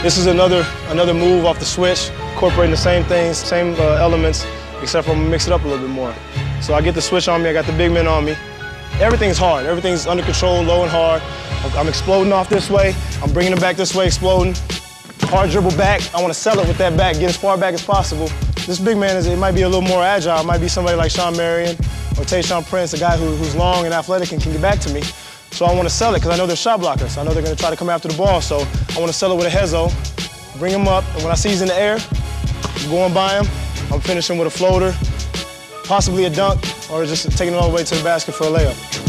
This is another another move off the switch, incorporating the same things, same uh, elements, except for I'm gonna mix it up a little bit more. So I get the switch on me, I got the big men on me. Everything's hard, everything's under control, low and hard. I'm exploding off this way, I'm bringing it back this way, exploding. Hard dribble back, I wanna sell it with that back, get as far back as possible. This big man, is, it might be a little more agile, it might be somebody like Shawn Marion or Tayshaun Prince, a guy who, who's long and athletic and can get back to me. So I want to sell it because I know they're shot blockers. I know they're going to try to come after the ball. So I want to sell it with a hezo, bring him up, and when I see he's in the air, I'm going by him. I'm finishing with a floater, possibly a dunk, or just taking it all the way to the basket for a layup.